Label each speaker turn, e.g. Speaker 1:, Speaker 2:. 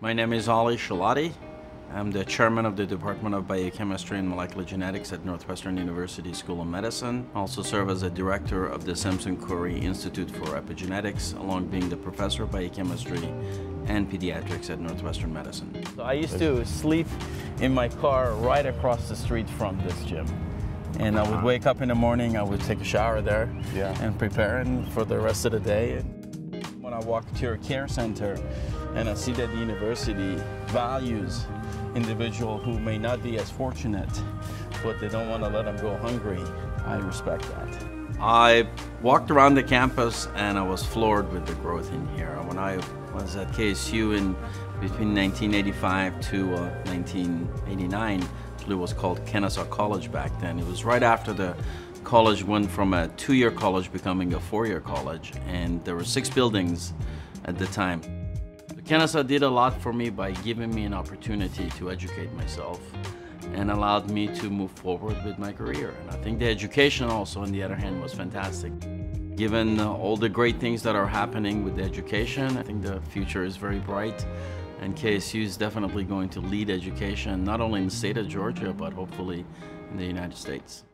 Speaker 1: My name is Ali Shalati. I'm the chairman of the Department of Biochemistry and Molecular Genetics at Northwestern University School of Medicine. I also serve as a director of the Simpson Querrey Institute for Epigenetics, along being the professor of biochemistry and pediatrics at Northwestern Medicine. So I used to sleep in my car right across the street from this gym. And I would uh-huh. wake up in the morning, I would take a shower there
Speaker 2: Yeah.
Speaker 1: and prepare for the rest of the day. When I walk to your care center and I see that the university values individual who may not be as fortunate, but they don't want to let them go hungry, I respect that. I walked around the campus and I was floored with the growth in here. When I was at KSU in between 1985 to uh, 1989, it was called Kennesaw College back then. It was right after the college went from a two-year college becoming a four-year college, and there were six buildings at the time. Kennesaw did a lot for me by giving me an opportunity to educate myself and allowed me to move forward with my career. And I think the education also, on the other hand, was fantastic. Given all the great things that are happening with the education, I think the future is very bright. And KSU is definitely going to lead education, not only in the state of Georgia, but hopefully in the United States.